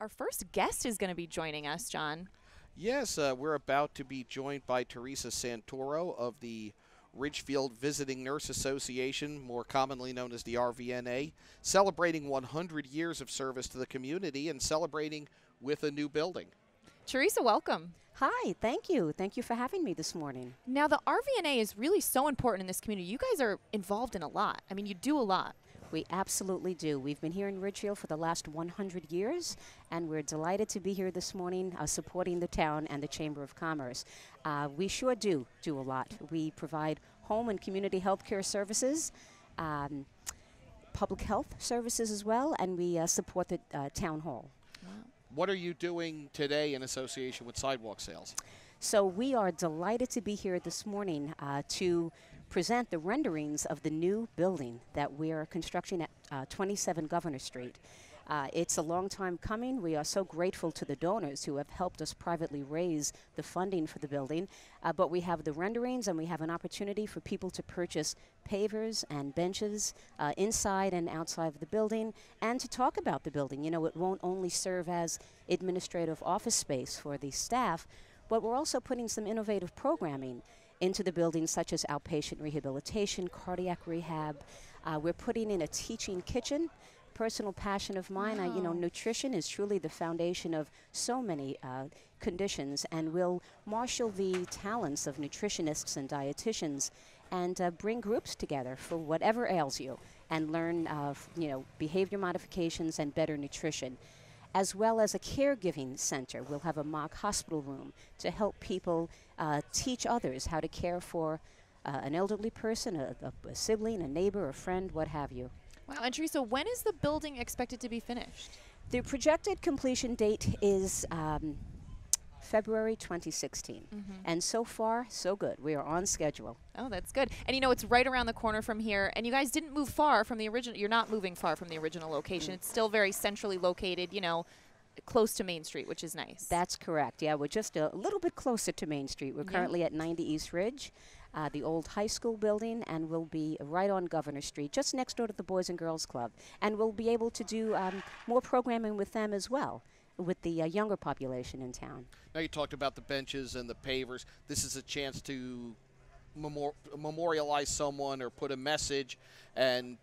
Our first guest is going to be joining us, John. Yes, uh, we're about to be joined by Theresa Santoro of the Ridgefield Visiting Nurse Association, more commonly known as the RVNA, celebrating 100 years of service to the community and celebrating with a new building. Theresa, welcome. Hi, thank you. Thank you for having me this morning. Now, the RVNA is really so important in this community. You guys are involved in a lot. I mean, you do a lot. We absolutely do. We've been here in Ridgefield for the last 100 years, and we're delighted to be here this morning uh, supporting the town and the Chamber of Commerce. Uh, we sure do do a lot. We provide home and community health care services, um, public health services as well, and we uh, support the uh, town hall. What are you doing today in association with sidewalk sales? So we are delighted to be here this morning uh, to present the renderings of the new building that we are constructing at uh, 27 Governor Street. Uh, it's a long time coming. We are so grateful to the donors who have helped us privately raise the funding for the building. Uh, but we have the renderings and we have an opportunity for people to purchase pavers and benches uh, inside and outside of the building and to talk about the building. You know, it won't only serve as administrative office space for the staff, but we're also putting some innovative programming into the buildings such as outpatient rehabilitation, cardiac rehab. Uh, we're putting in a teaching kitchen. Personal passion of mine, wow. I, you know, nutrition is truly the foundation of so many uh, conditions, and we'll marshal the talents of nutritionists and dietitians and uh, bring groups together for whatever ails you and learn, uh, you know, behavior modifications and better nutrition as well as a caregiving center. We'll have a mock hospital room to help people uh, teach others how to care for uh, an elderly person, a, a, a, sibling, a neighbor, a friend, what have you. Wow, and Theresa, when is the building expected to be finished? The projected completion date is um, February 2016. Mm-hmm. And so far, so good. We are on schedule. Oh, that's good. And you know, it's right around the corner from here. And you guys didn't move far from the original. You're not moving far from the original location. Mm. It's still very centrally located, you know, close to Main Street, which is nice. That's correct. Yeah, we're just a little bit closer to Main Street. We're yeah. currently at 90 East Ridge. Uh, the old high school building, and we'll be right on Governor Street, just next door to the Boys and Girls Club. And we'll be able to do um, more programming with them as well with the uh, younger population in town. Now you talked about the benches and the pavers. This is a chance to memor- memorialize someone or put a message, and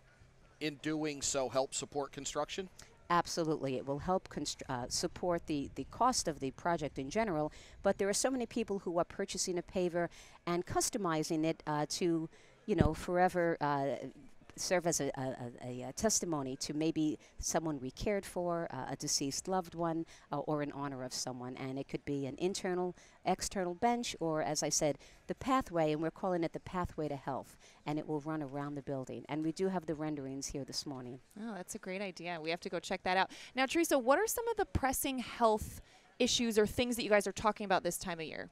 in doing so, help support construction. Absolutely, it will help uh, support the, the cost of the project in general. But there are so many people who are purchasing a paver and customizing it uh, to, you know, forever uh, serve as a, a, a, testimony to maybe someone we cared for, uh, a deceased loved one, uh, or in honor of someone. And it could be an internal, external bench, or as I said, the pathway, and we're calling it the pathway to health. And it will run around the building. And we do have the renderings here this morning. Oh, that's a great idea. We have to go check that out. Now, Theresa, what are some of the pressing health issues or things that you guys are talking about this time of year?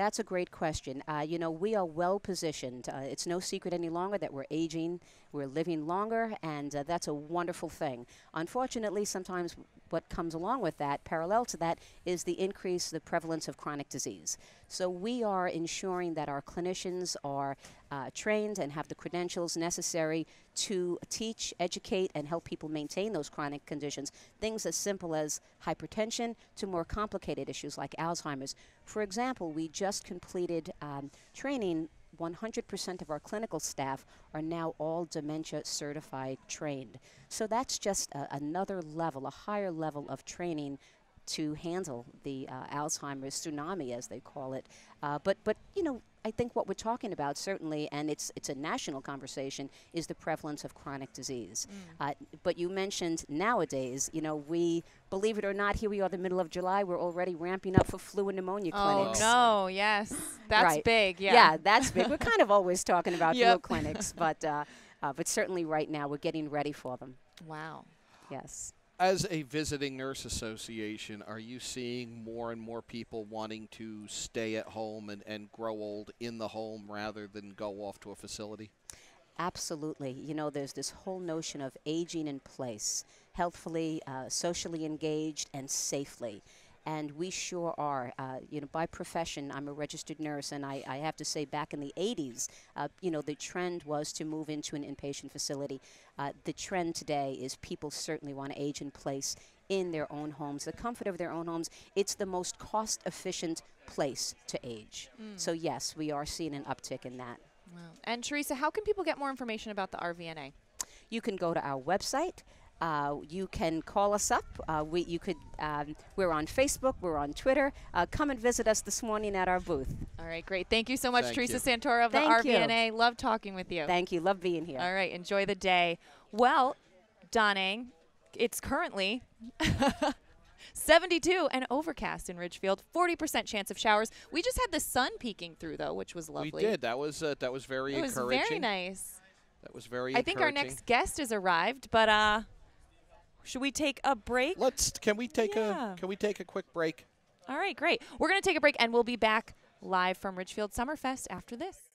That's a great question. Uh, you know, we are well positioned. Uh, it's no secret any longer that we're aging, we're living longer, and uh, that's a wonderful thing. Unfortunately, sometimes what comes along with that, parallel to that, is the increase the prevalence of chronic disease. So we are ensuring that our clinicians are uh, trained and have the credentials necessary to teach, educate, and help people maintain those chronic conditions. Things as simple as hypertension to more complicated issues like Alzheimer's. For example, we just completed um, training 100% of our clinical staff are now all dementia certified trained. So that's just a, another level, a higher level of training to handle the uh, Alzheimer's tsunami, as they call it. Uh, but, but you know, I think what we're talking about certainly, and it's it's a national conversation, is the prevalence of chronic disease. Mm. Uh, but you mentioned nowadays, you know, we believe it or not, here we are, the middle of July, we're already ramping up for flu and pneumonia oh clinics. Oh no, yes, that's right. big. Yeah, yeah, that's big. we're kind of always talking about yep. flu clinics, but uh, uh, but certainly right now we're getting ready for them. Wow. Yes as a visiting nurse association, are you seeing more and more people wanting to stay at home and, and grow old in the home rather than go off to a facility? Absolutely. You know, there's this whole notion of aging in place, healthfully, uh, socially engaged, and safely. And we sure are. Uh, you know, by profession, I'm a registered nurse, and I, I have to say, back in the 80s, uh, you know, the trend was to move into an inpatient facility. Uh, the trend today is people certainly want to age in place in their own homes, the comfort of their own homes. It's the most cost efficient place to age. So, yes, we are seeing an uptick in that. Wow. And Theresa, how can people get more information about the RVNA? You can go to our website. Uh, you can call us up. Uh, we, you could. Um, we're on Facebook. We're on Twitter. Uh, come and visit us this morning at our booth. All right, great. Thank you so much, Thank Theresa you. Santoro of the Thank you. Love talking with you. Thank you. Love being here. All right, enjoy the day. Well, Donning, it's currently 72 and overcast in Ridgefield. 40% chance of showers. We just had the sun peeking through though, which was lovely. We did. That was uh, that was very It was encouraging. very nice. That was very. I think our next guest has arrived, but uh should we take a break? Let's. Can we take Yeah. a? Can we take a quick break? All right, great. We're going to take a break and we'll be back live from Ridgefield Summerfest after this.